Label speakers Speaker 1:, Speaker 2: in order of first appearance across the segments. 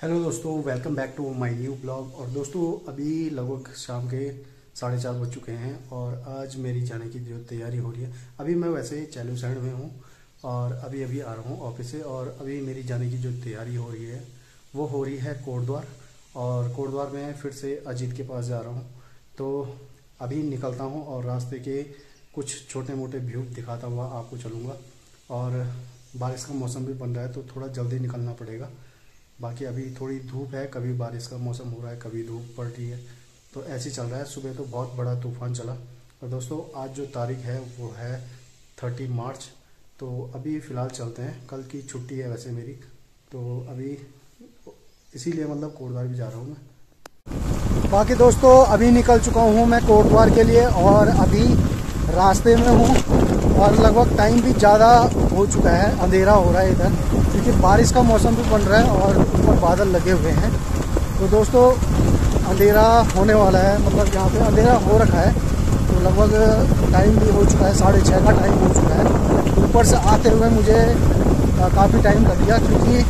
Speaker 1: Hello दोस्तों welcome back to my new blog और दोस्तों, अभी लगभग शाम के साढ़े चार बज चुके हैं और आज मेरी जाने की जो तैयारी हो रही है, अभी मैं वैसे चैलू साइड में हूँ और अभी अभी आ रहा हूँ ऑफ़िस से और अभी मेरी जाने की जो तैयारी हो रही है, वो हो रही है कोटद्वार और कोटद्वार में फिर से अजीत के पास जा रहा हूँ। तो अभी निकलता हूँ और रास्ते के कुछ छोटे मोटे व्यू दिखाता हुआ आपको चलूँगा। और बारिश का मौसम भी बन रहा है तो थोड़ा जल्दी निकलना पड़ेगा। बाकी अभी थोड़ी धूप है, कभी बारिश का मौसम हो रहा है, कभी धूप पड़ रही है। तो ऐसे चल रहा है। सुबह तो बहुत बड़ा तूफ़ान चला। और दोस्तों, आज जो तारीख है, वो है थर्टी मार्च। तो अभी फ़िलहाल चलते हैं। कल की छुट्टी है वैसे मेरी। तो अभी इसीलिए मतलब कोटद्वार भी जा रहा हूँ मैं। बाकी दोस्तों, अभी निकल चुका हूँ मैं कोटद्वार के लिए और अभी रास्ते में हूँ। और लगभग टाइम भी ज़्यादा हो चुका है, अंधेरा हो रहा है इधर, क्योंकि बारिश का मौसम भी बन रहा है और ऊपर बादल लगे हुए हैं। तो दोस्तों, अंधेरा होने वाला है मतलब यहाँ पे अंधेरा हो रखा है। तो लगभग टाइम भी हो चुका है, साढ़े छः का टाइम हो चुका है। ऊपर से आते हुए मुझे काफ़ी टाइम लग गया, क्योंकि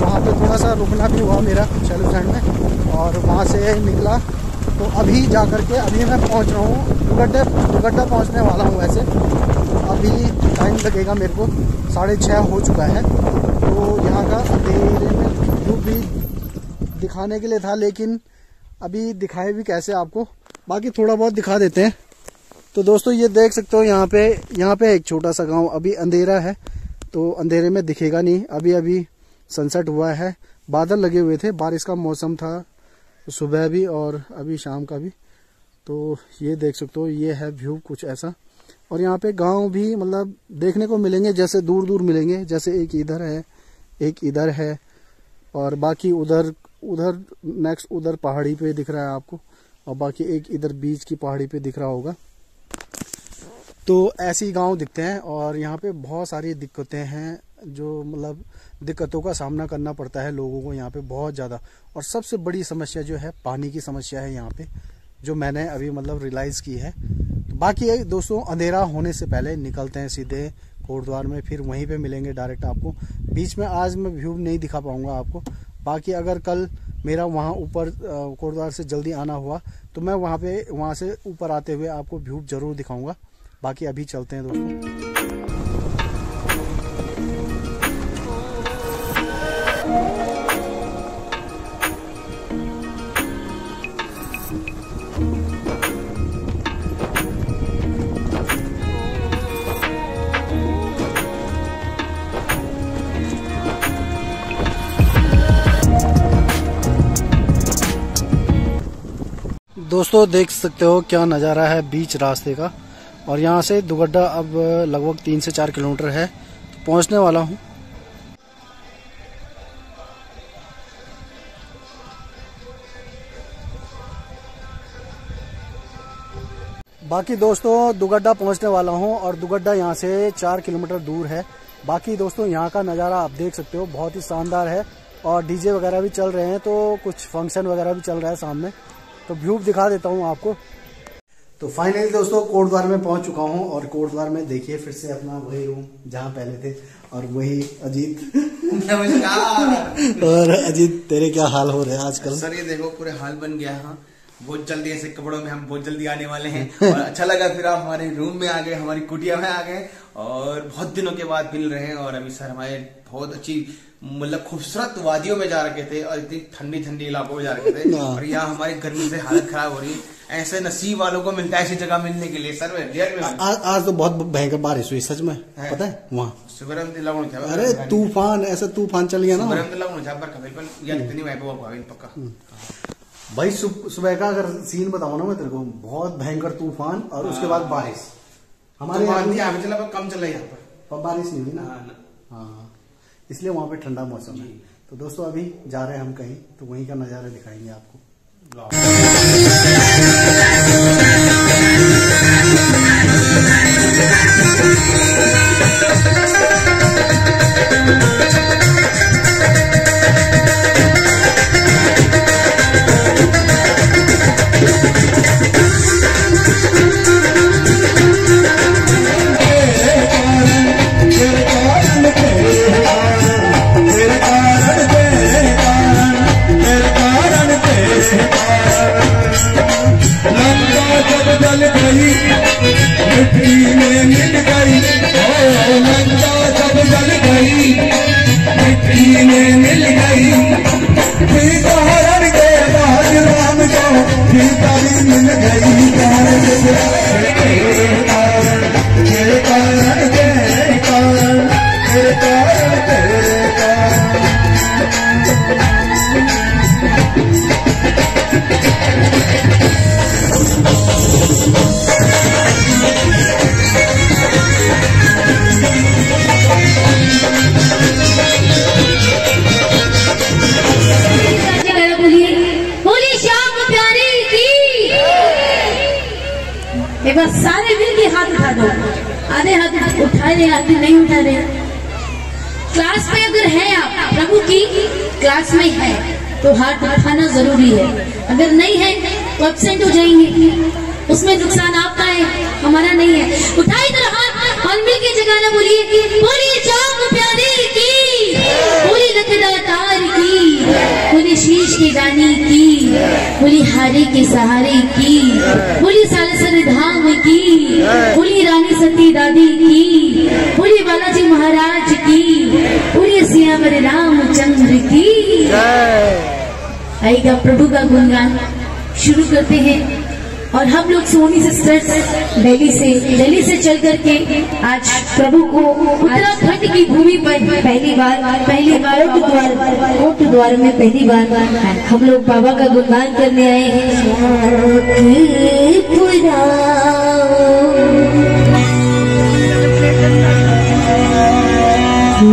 Speaker 1: वहाँ पे थोड़ा सा रुकना भी हुआ मेरा चैलू साइड में, और वहाँ से निकला। तो अभी जा कर के, अभी मैं पहुँच रहा हूँ दुगड्डे दुगड्डा पहुँचने वाला हूँ वैसे। अभी टाइम लगेगा मेरे को, साढ़े छः हो चुका है। तो यहाँ का अंधेरे में व्यू भी दिखाने के लिए था, लेकिन अभी दिखाए भी कैसे आपको? बाकी थोड़ा बहुत दिखा देते हैं। तो दोस्तों, ये देख सकते हो, यहाँ पे यहाँ पे एक छोटा सा गाँव अभी अंधेरा है तो अंधेरे में दिखेगा नहीं। अभी अभी सनसेट हुआ है। बादल लगे हुए थे, बारिश का मौसम था, सुबह भी और अभी शाम का भी। तो ये देख सकते हो, ये है व्यू कुछ ऐसा। और यहाँ पे गाँव भी मतलब देखने को मिलेंगे, जैसे दूर दूर मिलेंगे, जैसे एक इधर है, एक इधर है, और बाकी उधर उधर नेक्स्ट उधर पहाड़ी पे दिख रहा है आपको, और बाकी एक इधर बीच की पहाड़ी पे दिख रहा होगा। तो ऐसे ही गाँव दिखते हैं, और यहाँ पे बहुत सारी दिक्कतें हैं, जो मतलब दिक्कतों का सामना करना पड़ता है लोगों को यहाँ पे बहुत ज़्यादा। और सबसे बड़ी समस्या जो है, पानी की समस्या है यहाँ पे, जो मैंने अभी मतलब रियलाइज़ की है। बाकी दोस्तों, अंधेरा होने से पहले निकलते हैं सीधे कोटद्वार में, फिर वहीं पे मिलेंगे डायरेक्ट आपको। बीच में आज मैं व्यू नहीं दिखा पाऊँगा आपको। बाकी अगर कल मेरा वहाँ ऊपर कोटद्वार से जल्दी आना हुआ तो मैं वहाँ पे, वहाँ से ऊपर आते हुए आपको व्यू ज़रूर दिखाऊँगा। बाकी अभी चलते हैं, दोस्तों। दोस्तों, देख सकते हो क्या नज़ारा है बीच रास्ते का। और यहाँ से दुगड्डा अब लगभग तीन से चार किलोमीटर है। तो पहुँचने वाला हूँ। बाकी दोस्तों, दुगड्डा पहुँचने वाला हूँ और दुगड्डा यहाँ से चार किलोमीटर दूर है। बाकी दोस्तों, यहाँ का नज़ारा आप देख सकते हो, बहुत ही शानदार है। और डीजे वगैरह भी चल रहे हैं तो कुछ फ़ंक्शन वगैरह भी चल रहा है सामने। तो व्यू दिखा देता हूँ आपको। तो फाइनली दोस्तों कोटद्वार में पहुँच चुका हूँ और कोटद्वार में देखिए फिर से अपना वही रूम जहाँ पहले थे और वही अजीत। और अजीत तेरे क्या हाल हो रहे हैं आजकल?
Speaker 2: सर ये देखो पूरे हाल बन गया हाँ। बहुत जल्दी ऐसे कपड़ों में हम बहुत जल्दी आने वाले हैं। और अच्छा लगा फिर आप हमारे रूम में आ गए हमारी कुटिया में आ गए। और बहुत दिनों के बाद मिल रहे हैं और अभी सर हमारे बहुत अच्छी मतलब खूबसूरत वादियों में जा रखे थे और इतनी ठंडी ठंडी इलाकों में जा रखे थे। और यहाँ हमारी गर्मी से हालत खराब हो रही है। ऐसे नसीब वालों को मिलता है ऐसी जगह मिलने के लिए सर में
Speaker 1: आज तो बहुत भयंकर बारिश हुई सच में। है? पता है? वहाँ। अरे तूफ़ान ऐसा तूफ़ान चल गया ना। पक्का। भाई सुबह का अगर सीन बताओ ना मैं तेरे को बहुत भयंकर तूफ़ान और उसके हाँ। बाद बारिश।
Speaker 2: हमारे यहाँ चला पर कम चला यहाँ
Speaker 1: पर। बारिश नहीं हुई ना? हाँ, हाँ। इसलिए वहाँ पे ठंडा मौसम है। तो दोस्तों अभी जा रहे हैं हम कहीं तो वहीं का नज़ारा दिखाएँगे आपको।
Speaker 3: जल गई, मिट्टी में मिल गई, ओ नंदा जब जल गई, मिट्टी में मिल गई। सीता हरण गए राम जाओ सीता मिल गई, प्यार से
Speaker 4: एक बार सारे मिल के हाथ
Speaker 5: उठा दो आधे हाथ उठा रहे आधे नहीं उठा रहे क्लास में अगर है आप प्रभु की क्लास में है तो हाथ उठाना ज़रूरी है अगर नहीं है तो एबसेंट हो जाएँगे उसमें नुकसान आपका है हमारा नहीं है उठाई तो हाथ और मिल के जगह ना बोलिए बोलिए चौक प्यारे की बोली लखदा तार की बोली शीश की रानी की बोली हारे के सहारे की। बोली सालसर धाम की। बोली रानी सती दादी की। बोली बालाजी महाराज की। बोली सियावर रामचंद्र की। आएगा प्रभु का गुणगान शुरू करते हैं। और हम लोग सोनी सिस्टर्स दिल्ली से दिल्ली से चल करके आज प्रभु को उत्तराखंड की भूमि पर पहली बार पहली बार कोट द्वार कोट द्वार में पहली बार हम लोग बाबा का गुणगान करने आए हैं।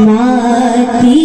Speaker 5: माटी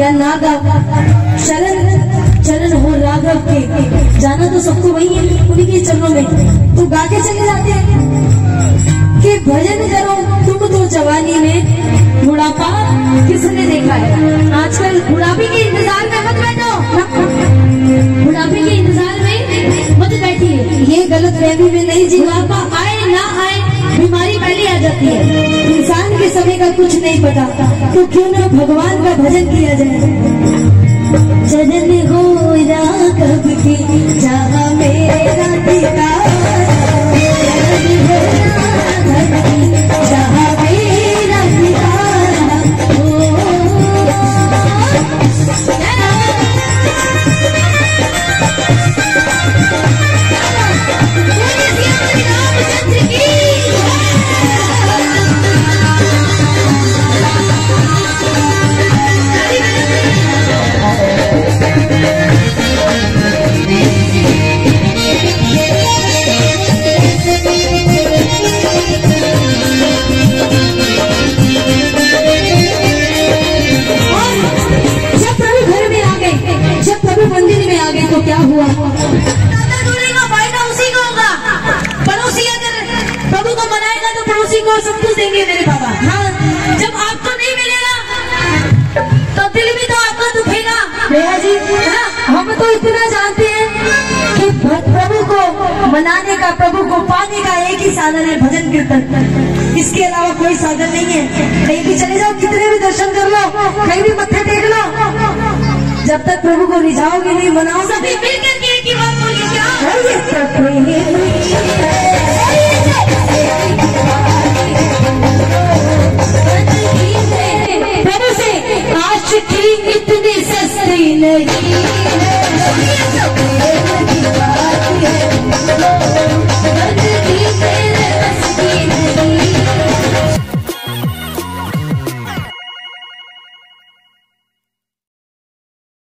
Speaker 5: या ना गाओ शरण चरण हो राघव के। जाना तो सबको वही है, उन्हीं के चरणों में। तो गा के चले जाते हैं। कि भजन करो तुम तो जवानी में। बुढ़ापा किसने देखा है? आजकल बुढ़ापे के इंतज़ार में मत बैठो। बुढ़ापे के इंतज़ार में मत बैठिए। ये गलत फहमी में नहीं जी बुढ़ापा आए ना आए, बीमारी पहले आ जाती है। इंसान समय का कुछ नहीं पता। तो क्यों ना भगवान का भजन किया जाए? चरण हो राघव की, जहाँ मेरा ठिकाना देंगे मेरे बाबा। हाँ जब आपको नहीं मिलेगा तो दिल भी तो आपका दुखेगा। भैया जी हाँ, हम तो इतना जानते हैं कि प्रभु को मनाने का प्रभु को पाने का एक ही साधन है भजन कीर्तन। इसके अलावा कोई साधन नहीं है। कहीं भी चले जाओ कितने भी दर्शन कर लो कहीं भी मत्थे टेक लो जब तक प्रभु को रिझाओगे नहीं मनाओ सभी मिलकर के एक ही बात बोलिए क्या से